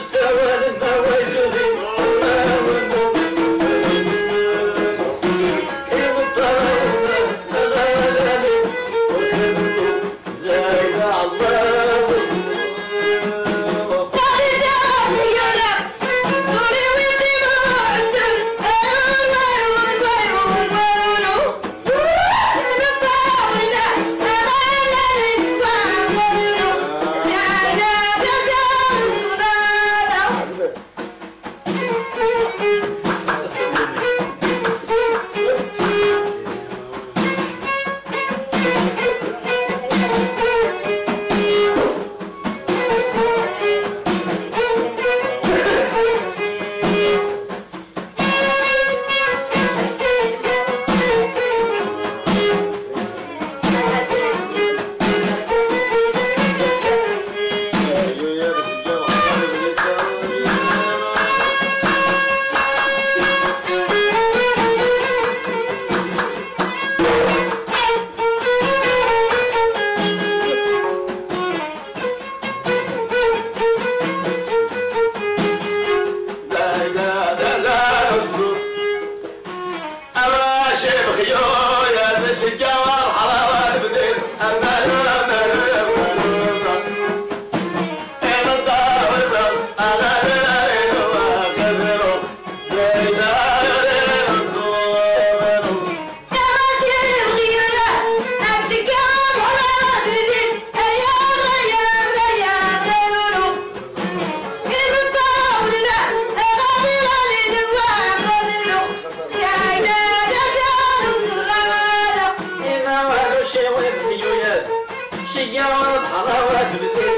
seven. Congratulations.